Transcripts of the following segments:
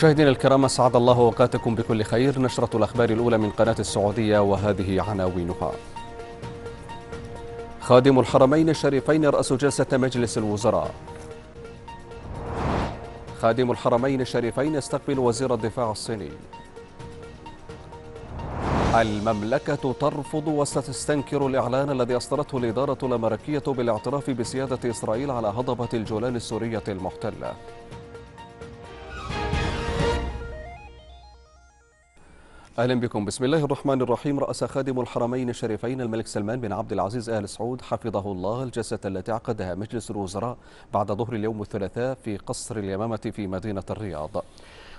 مشاهدينا الكرام أسعد الله أوقاتكم بكل خير نشرة الأخبار الأولى من قناة السعودية وهذه عناوينها. خادم الحرمين الشريفين رأس جلسة مجلس الوزراء. خادم الحرمين الشريفين يستقبل وزير الدفاع الصيني. المملكة ترفض وستستنكر الإعلان الذي أصدرته الإدارة الأمريكية بالاعتراف بسيادة إسرائيل على هضبة الجولان السورية المحتلة. أهلا بكم. بسم الله الرحمن الرحيم. رأس خادم الحرمين الشريفين الملك سلمان بن عبد العزيز آل سعود حفظه الله الجلسه التي عقدها مجلس الوزراء بعد ظهر اليوم الثلاثاء في قصر اليمامة في مدينة الرياض.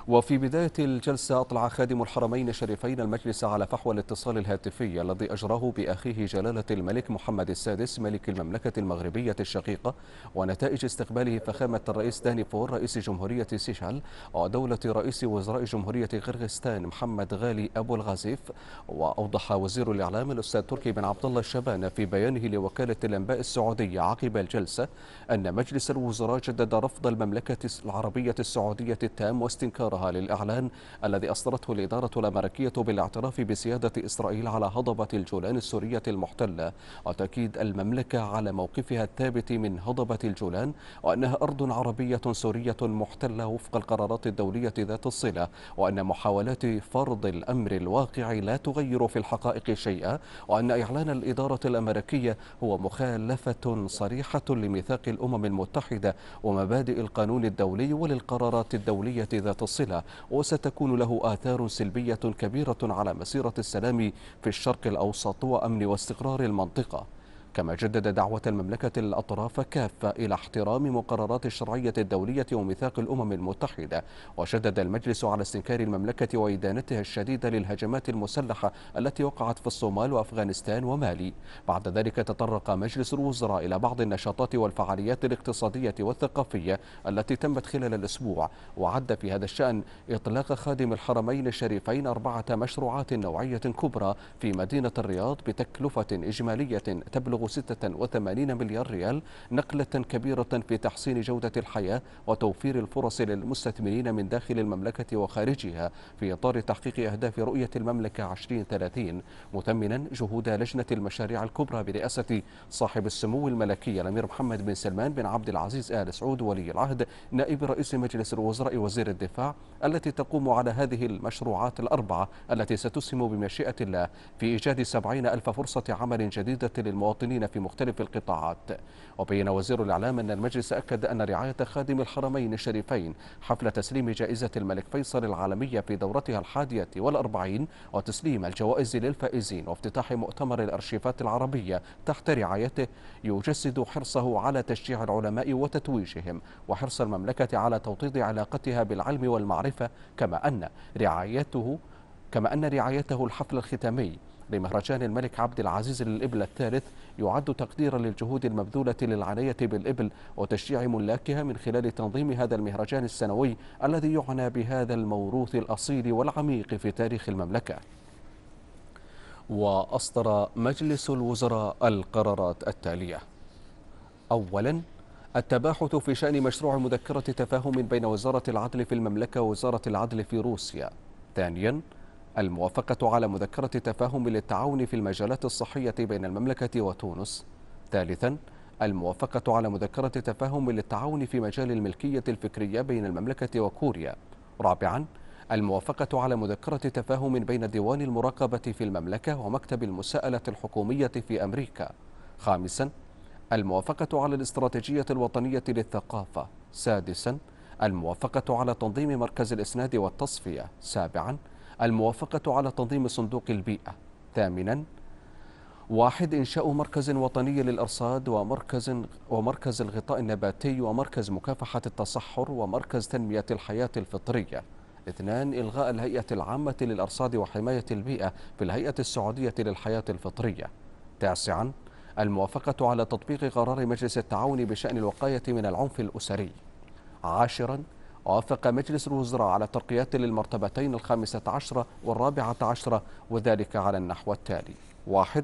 وفي بداية الجلسة أطلع خادم الحرمين الشريفين المجلس على فحوى الاتصال الهاتفي الذي أجراه بأخيه جلالة الملك محمد السادس ملك المملكة المغربية الشقيقة ونتائج استقباله فخامة الرئيس داني فور رئيس جمهورية سيشل ودولة رئيس وزراء جمهورية قرغستان محمد غالي أبو الغازيف. وأوضح وزير الإعلام الأستاذ تركي بن عبد الله الشبان في بيانه لوكالة الأنباء السعودية عقب الجلسة أن مجلس الوزراء جدد رفض المملكة العربية السعودية التام واستنكار اختيارها للإعلان الذي أصدرته الإدارة الأمريكية بالاعتراف بسيادة إسرائيل على هضبة الجولان السورية المحتلة. وتأكيد المملكة على موقفها الثابت من هضبة الجولان وأنها أرض عربية سورية محتلة وفق القرارات الدولية ذات الصلة وأن محاولات فرض الأمر الواقع لا تغير في الحقائق شيئا وأن إعلان الإدارة الأمريكية هو مخالفة صريحة لميثاق الأمم المتحدة ومبادئ القانون الدولي وللقرارات الدولية ذات الصلة. الصلة وستكون له آثار سلبية كبيرة على مسيرة السلام في الشرق الأوسط وأمن واستقرار المنطقة. كما جدد دعوة المملكة الأطراف كافة إلى احترام مقررات الشرعية الدولية وميثاق الأمم المتحدة وشدد المجلس على استنكار المملكة وإدانتها الشديدة للهجمات المسلحة التي وقعت في الصومال وأفغانستان ومالي. بعد ذلك تطرق مجلس الوزراء إلى بعض النشاطات والفعاليات الاقتصادية والثقافية التي تمت خلال الأسبوع. وعد في هذا الشأن إطلاق خادم الحرمين الشريفين أربعة مشروعات نوعية كبرى في مدينة الرياض بتكلفة إجمالية تبلغ تبلغ 86 مليار ريال نقلة كبيرة في تحسين جودة الحياة وتوفير الفرص للمستثمرين من داخل المملكة وخارجها في إطار تحقيق أهداف رؤية المملكة 2030 مثمنا جهود لجنة المشاريع الكبرى برئاسة صاحب السمو الملكي الأمير محمد بن سلمان بن عبد العزيز آل سعود ولي العهد نائب رئيس مجلس الوزراء وزير الدفاع التي تقوم على هذه المشروعات الأربعة التي ستسهم بمشيئة الله في إيجاد سبعين ألف فرصة عمل جديدة للمواطنين المواطنين في مختلف القطاعات. وبين وزير الإعلام أن المجلس أكد أن رعاية خادم الحرمين الشريفين حفل تسليم جائزة الملك فيصل العالمية في دورتها الحادية والأربعين وتسليم الجوائز للفائزين وافتتاح مؤتمر الأرشيفات العربية تحت رعايته يجسد حرصه على تشجيع العلماء وتتويجهم وحرص المملكة على توطيد علاقتها بالعلم والمعرفة كما أن رعايته كما أن رعايته الحفل الختامي لمهرجان الملك عبد العزيز للإبل الثالث يعد تقديرا للجهود المبذولة للعناية بالإبل وتشجيع ملاكها من خلال تنظيم هذا المهرجان السنوي الذي يعنى بهذا الموروث الأصيل والعميق في تاريخ المملكة. وأصدر مجلس الوزراء القرارات التالية أولا التباحث في شأن مشروع مذكرة تفاهم بين وزارة العدل في المملكة ووزارة العدل في روسيا. ثانيا الموافقة على مذكرة تفاهم للتعاون في المجالات الصحية بين المملكة وتونس. ثالثا الموافقة على مذكرة تفاهم للتعاون في مجال الملكية الفكرية بين المملكة وكوريا. رابعا الموافقة على مذكرة تفاهم بين ديوان المراقبة في المملكة ومكتب المساءلة الحكومية في أمريكا. خامسا الموافقة على الاستراتيجية الوطنية للثقافة. سادسا الموافقة على تنظيم مركز الإسناد والتصفية. سابعا الموافقة على تنظيم صندوق البيئة. ثامنا واحد إنشاء مركز وطني للأرصاد ومركز, ومركز الغطاء النباتي ومركز مكافحة التصحر ومركز تنمية الحياة الفطرية. اثنان إلغاء الهيئة العامة للأرصاد وحماية البيئة في الهيئة السعودية للحياة الفطرية. تاسعا الموافقة على تطبيق قرار مجلس التعاون بشأن الوقاية من العنف الأسري. عاشرا وافق مجلس الوزراء على ترقيات للمرتبتين الخامسة عشرة والرابعة عشرة وذلك على النحو التالي. واحد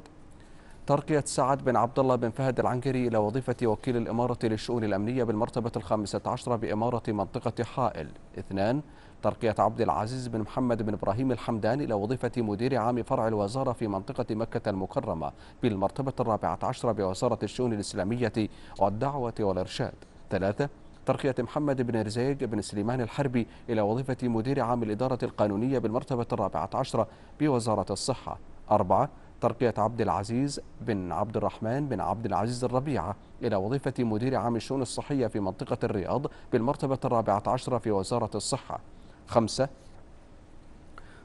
ترقية سعد بن عبد الله بن فهد العنقري إلى وظيفة وكيل الإمارة للشؤون الأمنية بالمرتبة الخامسة عشرة بإمارة منطقة حائل. اثنان ترقية عبد العزيز بن محمد بن إبراهيم الحمدان إلى وظيفة مدير عام فرع الوزارة في منطقة مكة المكرمة بالمرتبة الرابعة عشرة بوزارة الشؤون الإسلامية والدعوة والإرشاد. ثلاثة ترقية محمد بن رزيق بن سليمان الحربي إلى وظيفة مدير عام الإدارة القانونية بالمرتبة الرابعة عشرة بوزارة الصحة. أربعة ترقية عبد العزيز بن عبد الرحمن بن عبد العزيز الربيعة إلى وظيفة مدير عام الشؤون الصحية في منطقة الرياض بالمرتبة الرابعة عشرة في وزارة الصحة. خمسة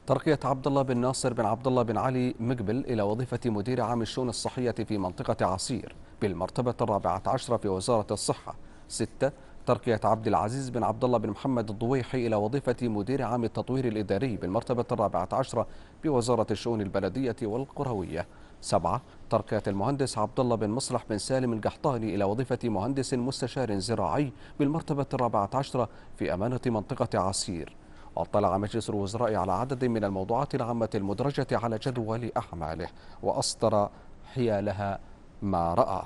ترقية عبد الله بن ناصر بن عبد الله بن علي مقبل إلى وظيفة مدير عام الشؤون الصحية في منطقة عسير بالمرتبة الرابعة عشرة في وزارة الصحة. ستة ترقية عبد العزيز بن عبد الله بن محمد الضويحي إلى وظيفة مدير عام التطوير الإداري بالمرتبة الرابعة عشرة بوزارة الشؤون البلدية والقروية. سبعة ترقية المهندس عبد الله بن مصلح بن سالم القحطاني إلى وظيفة مهندس مستشار زراعي بالمرتبة الرابعة عشرة في أمانة منطقة عسير. واطلع مجلس الوزراء على عدد من الموضوعات العامة المدرجة على جدول أعماله وأصدر حيالها ما رآه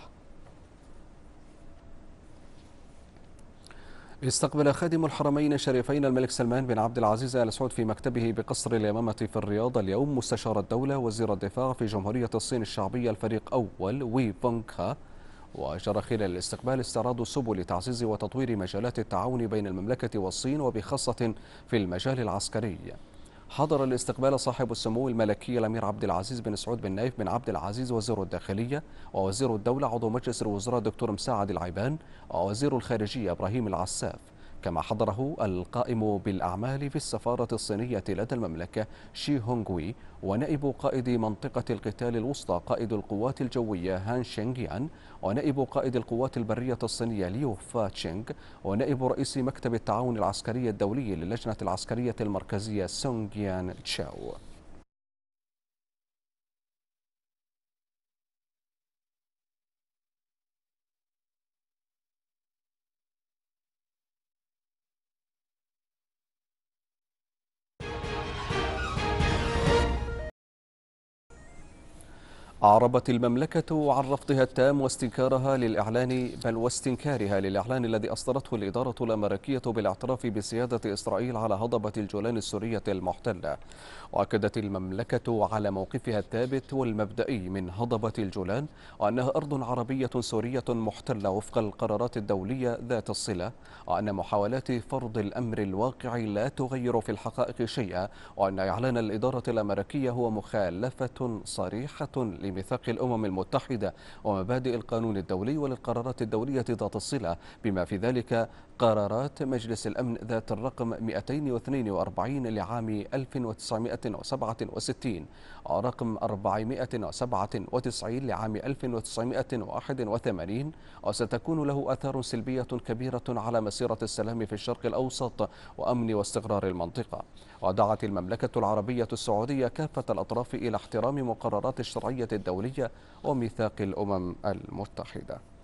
استقبل خادم الحرمين الشريفين الملك سلمان بن عبد العزيز آل سعود في مكتبه بقصر اليمامة في الرياض اليوم مستشار الدولة وزير الدفاع في جمهورية الصين الشعبية الفريق أول وي بونغ وجرى خلال الاستقبال استعراض سبل تعزيز وتطوير مجالات التعاون بين المملكة والصين وبخاصة في المجال العسكري. حضر الاستقبال صاحب السمو الملكي الأمير عبد العزيز بن سعود بن نايف بن عبد العزيز وزير الداخلية ووزير الدولة عضو مجلس الوزراء دكتور مساعد العيبان ووزير الخارجية إبراهيم العساف. كما حضره القائم بالأعمال في السفارة الصينية لدى المملكة شي هونغوي ونائب قائد منطقة القتال الوسطى قائد القوات الجوية هان شينغيان ونائب قائد القوات البرية الصينية ليو فا تشينغ ونائب رئيس مكتب التعاون العسكري الدولي للجنة العسكرية المركزية سونغ يان تشاو. أعربت المملكة عن رفضها التام واستنكارها للإعلان بل واستنكارها للإعلان الذي أصدرته الإدارة الأمريكية بالاعتراف بسيادة إسرائيل على هضبة الجولان السورية المحتلة. وأكدت المملكة على موقفها الثابت والمبدئي من هضبة الجولان وأنها أرض عربية سورية محتلة وفق القرارات الدولية ذات الصلة وأن محاولات فرض الأمر الواقع لا تغير في الحقائق شيئا وأن إعلان الإدارة الأمريكية هو مخالفة صريحة لميثاق الأمم المتحدة ومبادئ القانون الدولي وللقرارات الدولية ذات الصلة. بما في ذلك قرارات مجلس الأمن ذات الرقم 242 لعام 1967 ورقم 497 لعام 1981 وستكون له آثار سلبية كبيرة على مسيرة السلام في الشرق الأوسط وأمن واستقرار المنطقة. ودعت المملكة العربية السعودية كافة الأطراف إلى احترام مقررات الشرعية الدولية وميثاق الأمم المتحدة.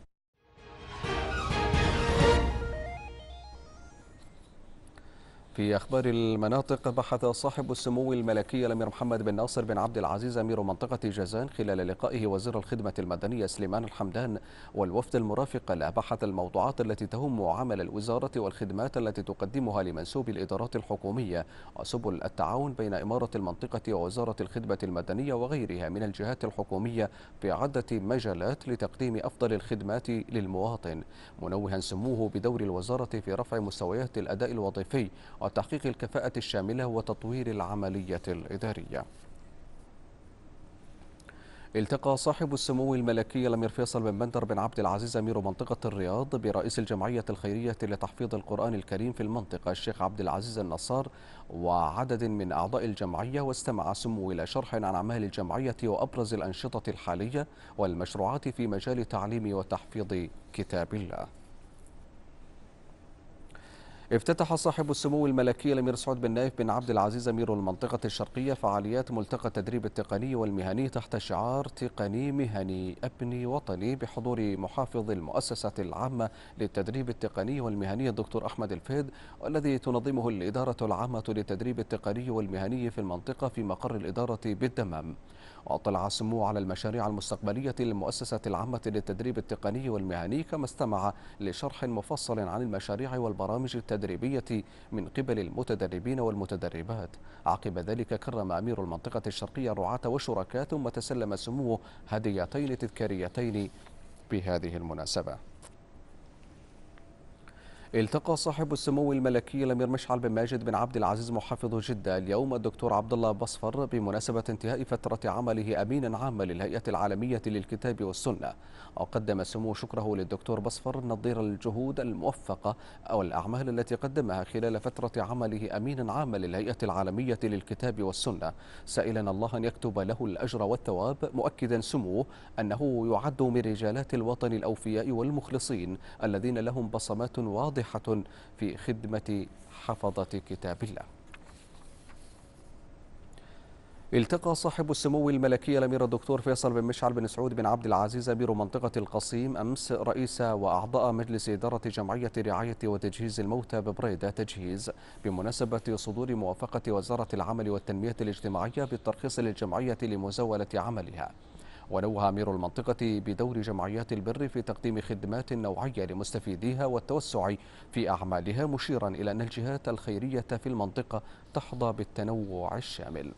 في أخبار المناطق بحث صاحب السمو الملكي الأمير محمد بن ناصر بن عبد العزيز أمير منطقة جازان خلال لقائه وزير الخدمة المدنية سليمان الحمدان والوفد المرافق. له بحث الموضوعات التي تهم عمل الوزارة والخدمات التي تقدمها لمنسوب الإدارات الحكومية وسبل التعاون بين إمارة المنطقة ووزارة الخدمة المدنية وغيرها من الجهات الحكومية في عدة مجالات لتقديم أفضل الخدمات للمواطن. منوها سموه بدور الوزارة في رفع مستويات الأداء الوظيفي وتحقيق الكفاءة الشاملة وتطوير العملية الإدارية. التقى صاحب السمو الملكي الأمير فيصل بن بندر بن عبد العزيز أمير منطقة الرياض برئيس الجمعية الخيرية لتحفيظ القرآن الكريم في المنطقة الشيخ عبد العزيز النصار وعدد من أعضاء الجمعية واستمع سمو إلى شرح عن أعمال الجمعية وأبرز الأنشطة الحالية والمشروعات في مجال تعليم وتحفيظ كتاب الله. افتتح صاحب السمو الملكي الأمير سعود بن نايف بن عبد العزيز أمير المنطقة الشرقية فعاليات ملتقى التدريب التقني والمهني تحت شعار تقني مهني أبني وطني بحضور محافظ المؤسسة العامة للتدريب التقني والمهني الدكتور أحمد الفيد والذي تنظمه الإدارة العامة للتدريب التقني والمهني في المنطقة في مقر الإدارة بالدمام. واطلع سموه على المشاريع المستقبلية للمؤسسة العامة للتدريب التقني والمهني كما استمع لشرح مفصل عن المشاريع والبرامج التدريبية من قبل المتدربين والمتدربات. عقب ذلك كرم أمير المنطقة الشرقية الرعاة والشركاء ثم تسلم سموه هديتين تذكاريتين بهذه المناسبة. التقى صاحب السمو الملكي الأمير مشعل بن ماجد بن عبد العزيز محافظ جدة اليوم الدكتور عبد الله بصفر بمناسبة انتهاء فترة عمله أمينا عاما للهيئة العالمية للكتاب والسنة. وقدم سمو شكره للدكتور بصفر نظير الجهود الموفقة أو الاعمال التي قدمها خلال فترة عمله أمينا عاما للهيئة العالمية للكتاب والسنة. سائلا الله أن يكتب له الأجر والثواب مؤكدا سموه أنه يعد من رجالات الوطن الأوفياء والمخلصين الذين لهم بصمات واضحة واضحة في خدمة حفظة كتاب الله. التقى صاحب السمو الملكي الأمير الدكتور فيصل بن مشعل بن سعود بن عبد العزيز أمير منطقة القصيم أمس رئيس وأعضاء مجلس إدارة جمعية رعاية وتجهيز الموتى ببريده تجهيز بمناسبة صدور موافقة وزارة العمل والتنمية الاجتماعية بالترخيص للجمعية لمزاولة عملها. ونوه أمير المنطقة بدور جمعيات البر في تقديم خدمات نوعية لمستفيديها والتوسع في أعمالها مشيرا إلى أن الجهات الخيرية في المنطقة تحظى بالتنوع الشامل.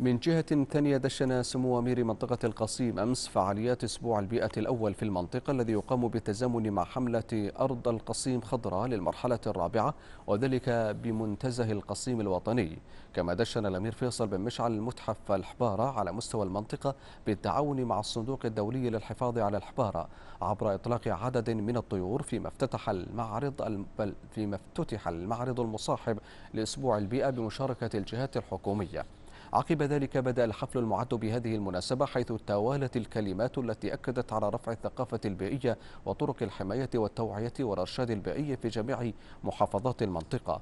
من جهة ثانية دشن سمو أمير منطقة القصيم أمس فعاليات أسبوع البيئة الأول في المنطقة الذي يقام بالتزامن مع حملة أرض القصيم خضراء للمرحلة الرابعة وذلك بمنتزه القصيم الوطني. كما دشن الأمير فيصل بن مشعل المتحف الحبارة على مستوى المنطقة بالتعاون مع الصندوق الدولي للحفاظ على الحبارة عبر إطلاق عدد من الطيور فيما افتتح المعرض فيما افتتح المعرض المصاحب لأسبوع البيئة بمشاركة الجهات الحكومية. عقب ذلك بدأ الحفل المعد بهذه المناسبة حيث توالت الكلمات التي أكدت على رفع الثقافة البيئية وطرق الحماية والتوعية والإرشاد البيئي في جميع محافظات المنطقة.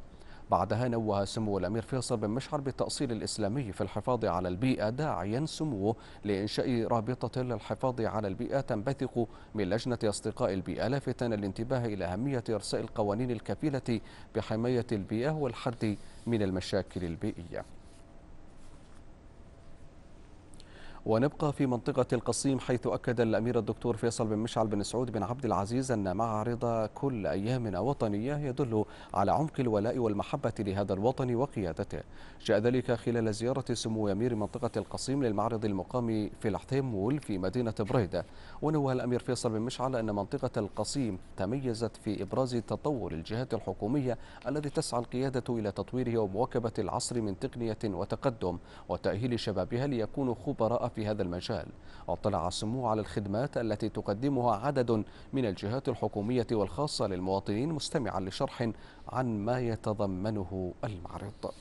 بعدها نوه سمو الأمير فيصل بن مشعر بالتأصيل الإسلامي في الحفاظ على البيئة داعيا سموه لإنشاء رابطة للحفاظ على البيئة تنبثق من لجنة أصدقاء البيئة لافتا الانتباه إلى أهمية إرساء القوانين الكفيلة بحماية البيئة والحد من المشاكل البيئية. ونبقى في منطقة القصيم حيث أكد الأمير الدكتور فيصل بن مشعل بن سعود بن عبد العزيز أن معرض كل أيامنا وطنية يدل على عمق الولاء والمحبة لهذا الوطن وقيادته. جاء ذلك خلال زيارة سمو أمير منطقة القصيم للمعرض المقام في الحتيم مول في مدينة بريدة. ونوه الأمير فيصل بن مشعل أن منطقة القصيم تميزت في إبراز تطور الجهات الحكومية الذي تسعى القيادة إلى تطويره ومواكبة العصر من تقنية وتقدم وتأهيل شبابها ليكونوا خبراء في هذا المجال. واطلع السمو على الخدمات التي تقدمها عدد من الجهات الحكومية والخاصة للمواطنين مستمعا لشرح عن ما يتضمنه المعرض.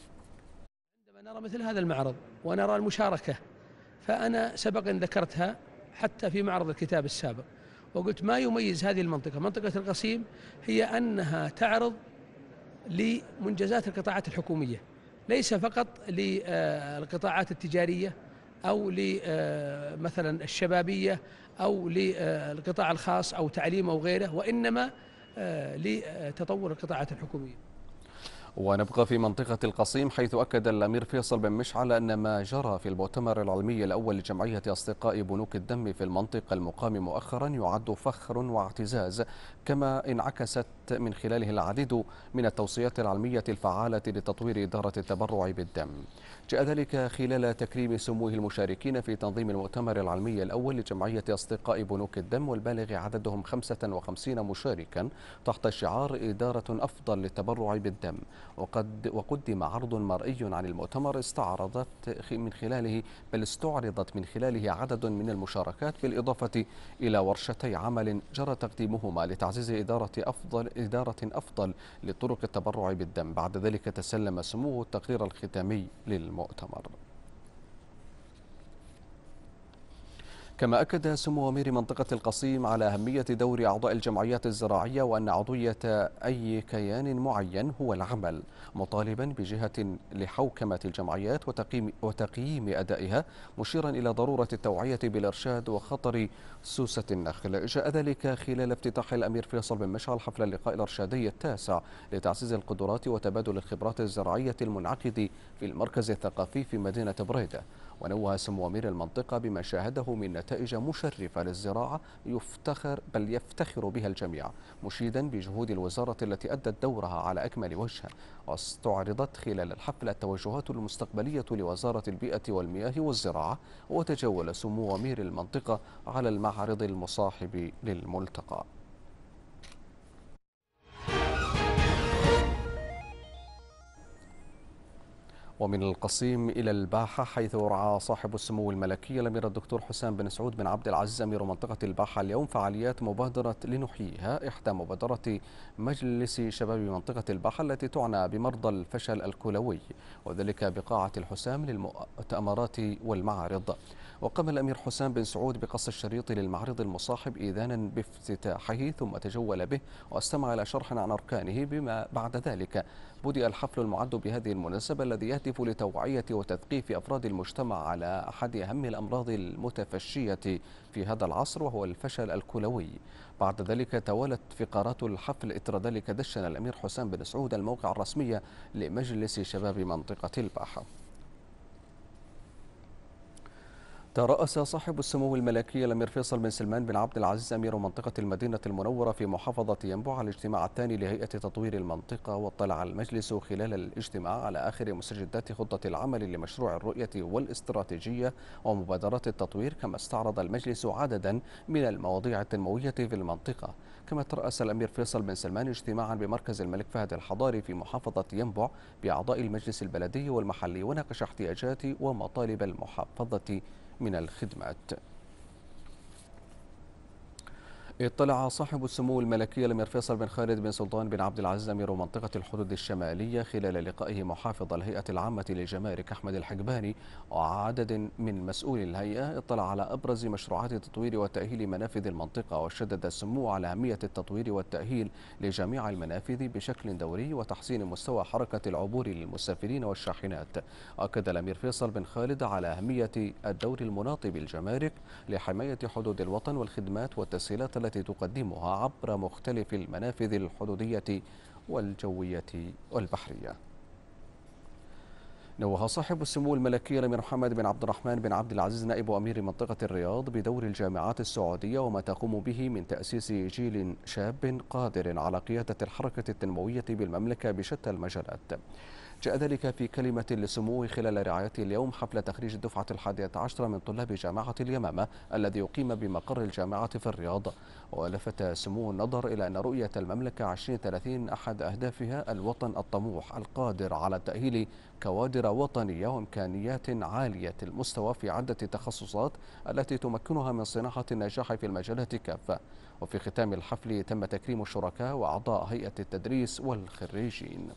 عندما نرى مثل هذا المعرض ونرى المشاركة فأنا سبق أن ذكرتها حتى في معرض الكتاب السابق وقلت ما يميز هذه المنطقة؟ منطقة القصيم هي أنها تعرض لمنجزات القطاعات الحكومية ليس فقط للقطاعات التجارية أو لمثلا الشبابية أو للقطاع الخاص أو تعليم أو غيره وإنما آه، لتطور القطاعات الحكومية. ونبقى في منطقة القصيم حيث أكد الأمير فيصل بن مشعل أن ما جرى في المؤتمر العلمي الأول لجمعية أصدقاء بنوك الدم في المنطقة المقام مؤخرا يعد فخر واعتزاز كما انعكست من خلاله العديد من التوصيات العلمية الفعالة لتطوير إدارة التبرع بالدم. جاء ذلك خلال تكريم سموه المشاركين في تنظيم المؤتمر العلمي الأول لجمعية أصدقاء بنوك الدم والبالغ عددهم 55 مشاركا تحت شعار إدارة أفضل للتبرع بالدم. وقد وقدم عرض مرئي عن المؤتمر استعرضت من خلاله بل استعرضت من خلاله عدد من المشاركات بالإضافة إلى ورشتي عمل جرى تقديمهما لتعزيز إدارة أفضل إدارة أفضل لطرق التبرع بالدم. بعد ذلك تسلم سموه التقرير الختامي للمؤتمر. もたま كما أكد سمو أمير منطقة القصيم على أهمية دور أعضاء الجمعيات الزراعية وأن عضوية أي كيان معين هو العمل مطالبا بجهة لحوكمة الجمعيات وتقييم, أدائها مشيرا إلى ضرورة التوعية بالإرشاد وخطر سوسة النخل. جاء ذلك خلال افتتاح الأمير فيصل بن مشعل حفل اللقاء الإرشادي التاسع لتعزيز القدرات وتبادل الخبرات الزراعية المنعقد في المركز الثقافي في مدينة بريدة. ونوه سمو أمير المنطقة بما شاهده من نتائج مشرفة للزراعة يفتخر بل يفتخر بها الجميع مشيدا بجهود الوزارة التي أدت دورها على أكمل وجه. واستعرضت خلال الحفل التوجهات المستقبلية لوزارة البيئة والمياه والزراعة وتجول سمو أمير المنطقة على المعرض المصاحب للملتقى. ومن القصيم إلى الباحة حيث رعى صاحب السمو الملكي الأمير الدكتور حسام بن سعود بن عبد العزيز أمير منطقة الباحة اليوم فعاليات مبادرة لنحييها إحدى مبادرة مجلس شباب منطقة الباحة التي تعنى بمرضى الفشل الكلوي وذلك بقاعة الحسام للمؤتمرات والمعارض. وقام الأمير حسام بن سعود بقص الشريط للمعرض المصاحب إيذانا بافتتاحه ثم تجول به واستمع إلى شرح عن أركانه بما بعد ذلك. بدأ الحفل المعد بهذه المناسبة الذي يهدف لتوعية وتثقيف أفراد المجتمع على أحد أهم الأمراض المتفشية في هذا العصر وهو الفشل الكلوي. بعد ذلك توالت فقرات الحفل إثر ذلك دشن الأمير حسام بن سعود الموقع الرسمي لمجلس شباب منطقة الباحة. ترأس صاحب السمو الملكي الأمير فيصل بن سلمان بن عبد العزيز أمير منطقة المدينة المنورة في محافظة ينبع الاجتماع الثاني لهيئة تطوير المنطقة واطلع المجلس خلال الاجتماع على آخر مستجدات خطة العمل لمشروع الرؤية والاستراتيجية ومبادرات التطوير كما استعرض المجلس عددا من المواضيع التنموية في المنطقة. كما ترأس الأمير فيصل بن سلمان اجتماعا بمركز الملك فهد الحضاري في محافظة ينبع بأعضاء المجلس البلدي والمحلي وناقش احتياجات ومطالب المحافظة. من الخدمات. اطلع صاحب السمو الملكي الامير فيصل بن خالد بن سلطان بن عبد العزيز أمير منطقة الحدود الشمالية خلال لقائه محافظ الهيئة العامة للجمارك أحمد الحقباني وعدد من مسؤولي الهيئة. اطلع على أبرز مشروعات تطوير وتأهيل منافذ المنطقة وشدد السمو على أهمية التطوير والتأهيل لجميع المنافذ بشكل دوري وتحسين مستوى حركة العبور للمسافرين والشاحنات. أكد الامير فيصل بن خالد على أهمية الدور المناط بالجمارك لحماية حدود الوطن والخدمات والتسهيلات التي التي تقدمها عبر مختلف المنافذ الحدودية والجوية والبحرية. نوه صاحب السمو الملكي الأمير محمد بن عبد الرحمن بن عبد العزيز نائب أمير منطقة الرياض بدور الجامعات السعودية وما تقوم به من تأسيس جيل شاب قادر على قيادة الحركة التنموية بالمملكة بشتى المجالات. جاء ذلك في كلمة لسموه خلال رعايته اليوم حفل تخريج الدفعة الحادية عشرة من طلاب جامعة اليمامة الذي يقيم بمقر الجامعة في الرياض. ولفت سموه النظر إلى أن رؤية المملكة 2030 أحد أهدافها الوطن الطموح القادر على تأهيل كوادر وطنية وإمكانيات عالية المستوى في عدة تخصصات التي تمكنها من صناعة النجاح في المجالات كافة وفي ختام الحفل تم تكريم الشركاء وأعضاء هيئة التدريس والخريجين.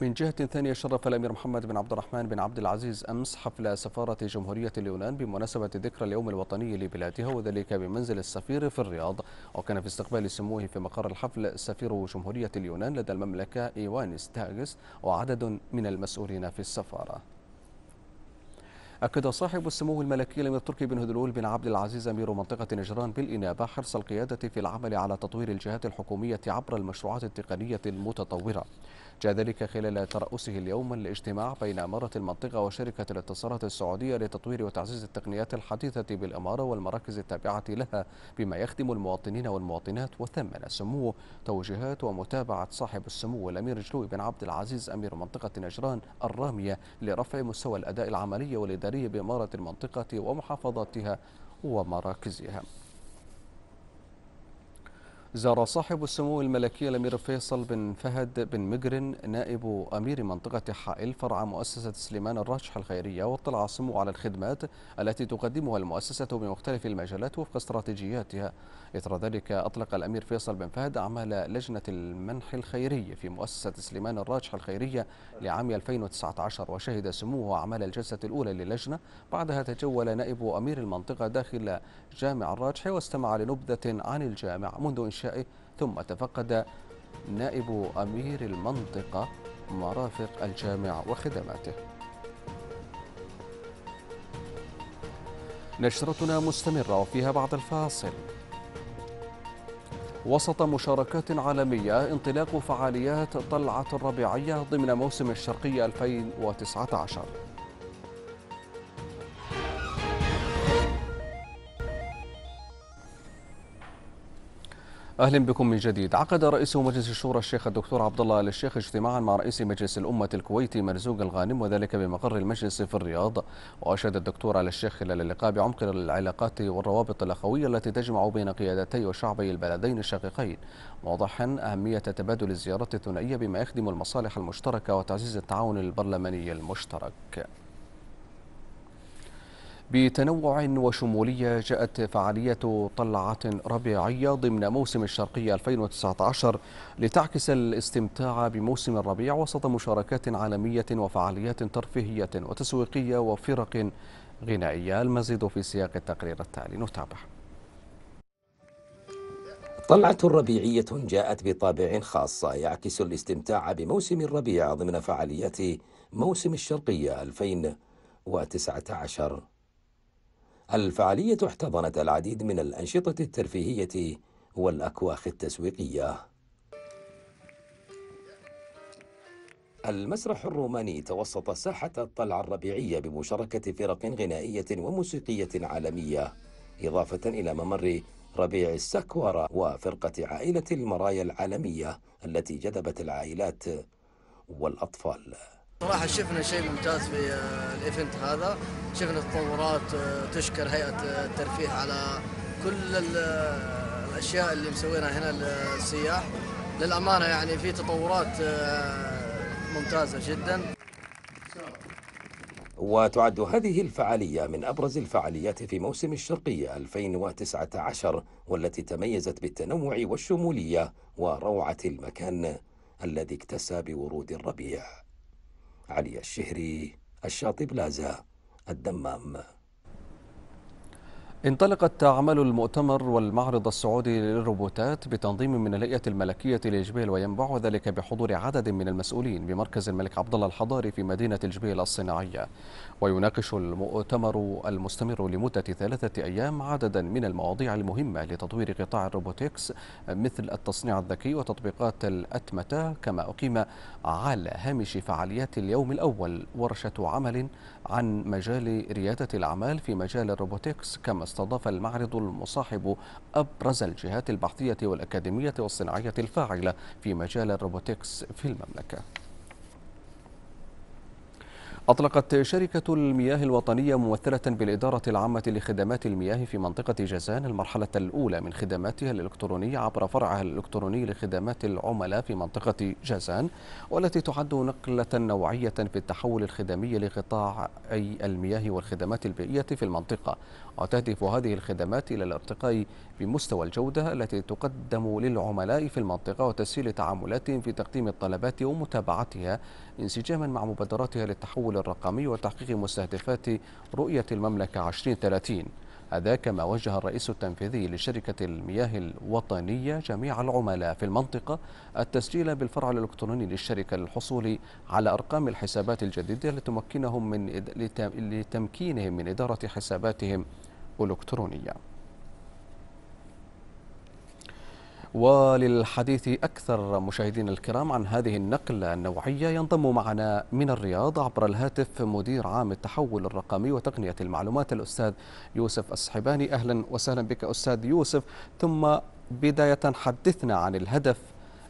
من جهة ثانية شرف الأمير محمد بن عبد الرحمن بن عبد العزيز أمس حفل سفارة جمهورية اليونان بمناسبة ذكرى اليوم الوطني لبلادها وذلك بمنزل السفير في الرياض. وكان في استقبال سموه في مقر الحفل سفير جمهورية اليونان لدى المملكة إيوانيس تاغس وعدد من المسؤولين في السفارة. أكد صاحب السمو الملكي الأمير تركي بن هدلول بن عبد العزيز أمير منطقة نجران بالإنابة حرص القيادة في العمل على تطوير الجهات الحكومية عبر المشروعات التقنية المتطورة. جاء ذلك خلال ترأسه اليوم الاجتماع بين أمارة المنطقة وشركة الاتصالات السعودية لتطوير وتعزيز التقنيات الحديثة بالأمارة والمراكز التابعة لها بما يخدم المواطنين والمواطنات وثمن سموه توجيهات ومتابعة صاحب السمو الأمير جلوي بن عبد العزيز أمير منطقة نجران الرامية لرفع مستوى الأداء العملي والإداري بإمارة المنطقة ومحافظاتها ومراكزها. زار صاحب السمو الملكي الأمير فيصل بن فهد بن مقرن نائب أمير منطقة حائل فرع مؤسسة سليمان الراجح الخيرية واطلع السمو على الخدمات التي تقدمها المؤسسة بمختلف المجالات وفق استراتيجياتها. إثر ذلك أطلق الأمير فيصل بن فهد أعمال لجنة المنح الخيري في مؤسسة سليمان الراجح الخيرية لعام 2019 وشهد سموه أعمال الجلسة الأولى للجنة بعدها تجول نائب أمير المنطقة داخل جامع الراجح واستمع لنبذة عن الجامع منذ إنشائه ثم تفقد نائب أمير المنطقة مرافق الجامع وخدماته. نشرتنا مستمرة وفيها بعد الفاصل. وسط مشاركات عالمية انطلاق فعاليات طلعة الربيعية ضمن موسم الشرقية 2019 أهلا بكم من جديد. عقد رئيس مجلس الشورى الشيخ الدكتور عبد الله ال الشيخ اجتماعا مع رئيس مجلس الأمة الكويتي مرزوق الغانم وذلك بمقر المجلس في الرياض. وأشاد الدكتور ال الشيخ خلال اللقاء بعمق العلاقات والروابط الأخوية التي تجمع بين قيادتي وشعبي البلدين الشقيقين موضحا أهمية تبادل الزيارات الثنائية بما يخدم المصالح المشتركة وتعزيز التعاون البرلماني المشترك. بتنوع وشمولية جاءت فعالية طلعات ربيعية ضمن موسم الشرقية 2019 لتعكس الاستمتاع بموسم الربيع وسط مشاركات عالمية وفعاليات ترفيهية وتسويقية وفرق غنائية. المزيد في سياق التقرير التالي نتابع. طلعة ربيعية جاءت بطابع خاص يعكس الاستمتاع بموسم الربيع ضمن فعاليات موسم الشرقية 2019 الفعالية احتضنت العديد من الأنشطة الترفيهية والأكواخ التسويقية. المسرح الروماني توسط ساحة الطلعة الربيعية بمشاركة فرق غنائية وموسيقية عالمية إضافة إلى ممر ربيع السكورة وفرقة عائلة المرايا العالمية التي جذبت العائلات والأطفال. صراحة شفنا شيء ممتاز في آه، الإيفنت هذا. شفنا تطورات آه، تشكر هيئة آه، الترفيه على كل الأشياء اللي مسوينها هنا للسياح. للأمانة يعني في تطورات ممتازة جدا. وتعد هذه الفعالية من أبرز الفعاليات في موسم الشرقية 2019 والتي تميزت بالتنوع والشمولية وروعة المكان الذي اكتسى بورود الربيع. علي الشهري الشاطئ بلازا الدمام. انطلقت أعمال المؤتمر والمعرض السعودي للروبوتات بتنظيم من الهيئة الملكية لجبيل وينبع وذلك بحضور عدد من المسؤولين بمركز الملك عبد الله الحضاري في مدينة جبيل الصناعية. ويناقش المؤتمر المستمر لمدة ثلاثة أيام عددا من المواضيع المهمة لتطوير قطاع الروبوتكس مثل التصنيع الذكي وتطبيقات الأتمتة. كما أقيم على هامش فعاليات اليوم الأول ورشة عمل عن مجال ريادة الأعمال في مجال ال robotics كما استضاف المعرض المصاحب أبرز الجهات البحثية والأكاديمية والصناعية الفاعلة في مجال ال robotics في المملكة. أطلقت شركة المياه الوطنية ممثلة بالإدارة العامة لخدمات المياه في منطقة جازان المرحلة الأولى من خدماتها الإلكترونية عبر فرعها الإلكتروني لخدمات العملاء في منطقة جازان والتي تعد نقلة نوعية في التحول الخدمي لقطاع المياه والخدمات البيئية في المنطقة. وتهدف هذه الخدمات إلى الارتقاء بمستوى الجودة التي تقدم للعملاء في المنطقة وتسهيل تعاملاتهم في تقديم الطلبات ومتابعتها انسجاما مع مبادراتها للتحول الرقمي وتحقيق مستهدفات رؤية المملكة 2030 هذا كما وجه الرئيس التنفيذي لشركة المياه الوطنية جميع العملاء في المنطقة التسجيل بالفرع الإلكتروني للشركة للحصول على أرقام الحسابات الجديدة لتمكنهم من لتمكينهم من إدارة حساباتهم الإلكترونية. وللحديث أكثر مشاهدينا الكرام عن هذه النقلة النوعية ينضم معنا من الرياض عبر الهاتف مدير عام التحول الرقمي وتقنية المعلومات الأستاذ يوسف الصحباني أهلا وسهلا بك أستاذ يوسف. ثم بداية حدثنا عن الهدف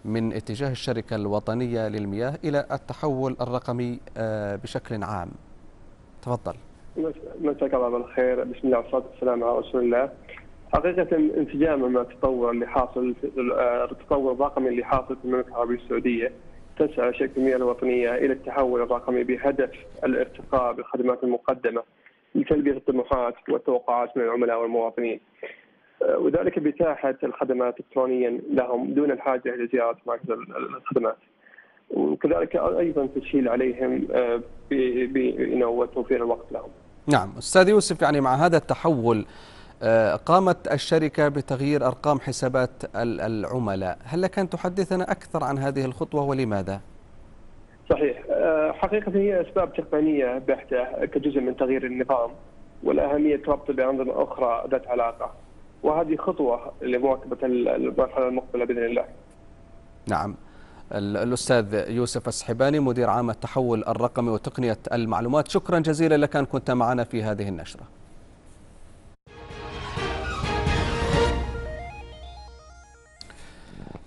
من اتجاه الشركة الوطنية للمياه إلى التحول الرقمي آه، بشكل عام. تفضل. مساك الله بالخير. بسم الله والصلاة والسلام على رسول الله. حقيقة انسجاما مع التطور اللي حاصل التطور الرقمي اللي حاصل في المملكة العربية السعودية تسعى شركة المياه الوطنية إلى التحول الرقمي بهدف الارتقاء بالخدمات المقدمة لتلبية الطموحات والتوقعات من العملاء والمواطنين. وذلك بإتاحة الخدمات إلكترونيا لهم دون الحاجة إلى زيارة مراكز الخدمات. وكذلك أيضا تسهيل عليهم وتوفير الوقت لهم. نعم أستاذ يوسف يعني مع هذا التحول آه، قامت الشركة بتغيير أرقام حسابات العملاء. هل لك أن تحدثنا أكثر عن هذه الخطوة ولماذا؟ صحيح. آه، حقيقة هي أسباب تقنية بحتة كجزء من تغيير النظام والأهمية ربط بأنظمة أخرى ذات علاقة وهذه خطوة لمواكبة المرحلة المقبلة بإذن الله. نعم. الأستاذ يوسف السحباني مدير عام التحول الرقمي وتقنية المعلومات شكرا جزيلا لك أن كنت معنا في هذه النشرة.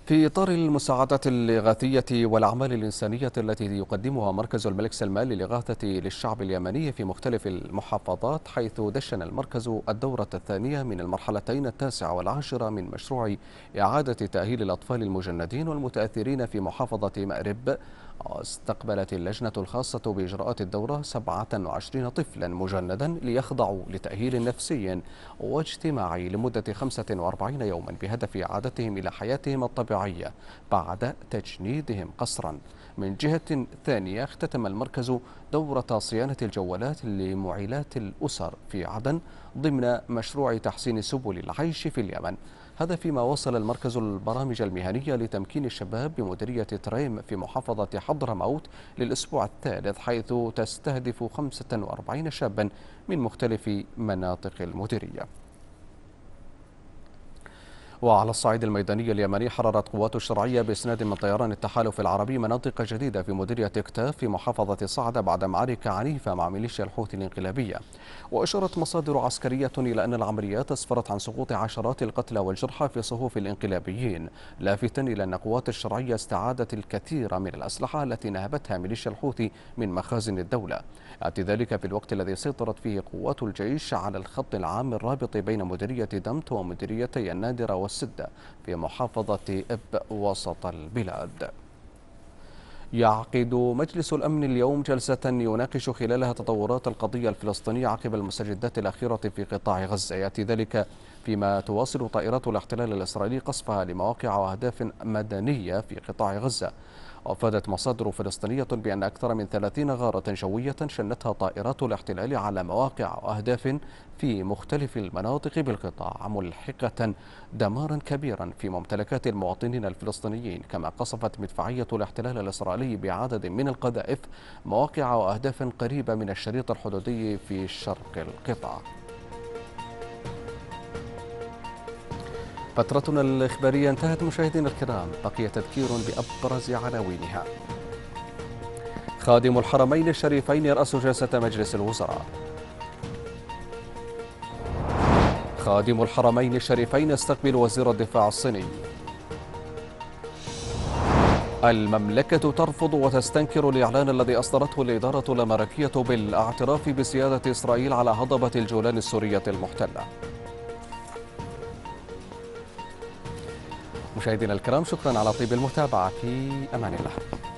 في إطار المساعدات الإغاثية والأعمال الإنسانية التي يقدمها مركز الملك سلمان للإغاثة للشعب اليمني في مختلف المحافظات حيث دشن المركز الدورة الثانية من المرحلتين التاسعة والعاشرة من مشروع إعادة تأهيل الأطفال المجندين والمتأثرين في محافظة مأرب. استقبلت اللجنة الخاصة بإجراءات الدورة 27 طفلا مجندا ليخضعوا لتأهيل نفسي واجتماعي لمدة 45 يوما بهدف إعادتهم إلى حياتهم الطبيعية بعد تجنيدهم قسرا من جهة ثانية اختتم المركز دورة صيانة الجوالات لمعيلات الأسر في عدن ضمن مشروع تحسين سبل العيش في اليمن. هذا فيما وصل المركز البرامج المهنية لتمكين الشباب بمديرية تريم في محافظة حضرموت للأسبوع الثالث حيث تستهدف 45 شابا من مختلف مناطق المديرية. وعلى الصعيد الميداني اليمني حررت قوات الشرعية بإسناد من طيران التحالف العربي مناطق جديدة في مديرية كتاف في محافظة صعدة بعد معارك عنيفة مع ميليشيا الحوثي الانقلابية. وأشارت مصادر عسكرية إلى أن العمليات أسفرت عن سقوط عشرات القتلى والجرحى في صفوف الانقلابيين لافتا إلى أن قوات الشرعية استعادت الكثير من الأسلحة التي نهبتها ميليشيا الحوثي من مخازن الدولة. يأتي ذلك في الوقت الذي سيطرت فيه قوات الجيش على الخط العام الرابط بين مديرية دمت ومديريتي النادرة والسدة في محافظة إب وسط البلاد. يعقد مجلس الأمن اليوم جلسة يناقش خلالها تطورات القضية الفلسطينية عقب المستجدات الأخيرة في قطاع غزة. يأتي ذلك فيما تواصل طائرات الاحتلال الإسرائيلي قصفها لمواقع وأهداف مدنية في قطاع غزة. وأفادت مصادر فلسطينية بأن أكثر من 30 غارة جوية شنتها طائرات الاحتلال على مواقع وأهداف في مختلف المناطق بالقطاع ملحقة دمارا كبيرا في ممتلكات المواطنين الفلسطينيين. كما قصفت مدفعية الاحتلال الإسرائيلي بعدد من القذائف مواقع وأهداف قريبة من الشريط الحدودي في شرق القطاع. فترتنا الإخبارية انتهت مشاهدينا الكرام بقي تذكير بأبرز عناوينها. خادم الحرمين الشريفين يرأس جلسة مجلس الوزراء. خادم الحرمين الشريفين يستقبل وزير الدفاع الصيني. المملكة ترفض وتستنكر الإعلان الذي أصدرته الإدارة الأمريكية بالأعتراف بسيادة إسرائيل على هضبة الجولان السورية المحتلة. مشاهدينا الكرام شكرا على طيب المتابعة. في أمان الله.